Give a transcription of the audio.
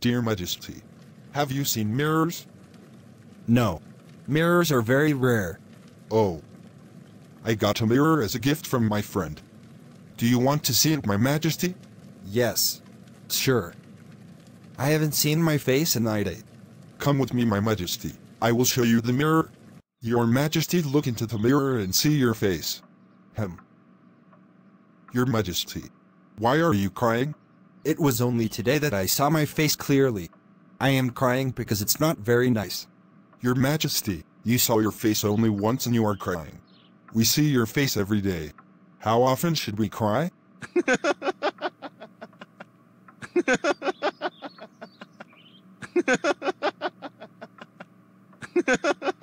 Dear Majesty, have you seen mirrors? No. Mirrors are very rare. Oh. I got a mirror as a gift from my friend. Do you want to see it, my majesty? Yes. Sure. I haven't seen my face in a day. Come with me, my majesty. I will show you the mirror. Your majesty, look into the mirror and see your face. Hem. Your majesty. Why are you crying? It was only today that I saw my face clearly. I am crying because it's not very nice. Your Majesty, you saw your face only once and you are crying. We see your face every day. How often should we cry?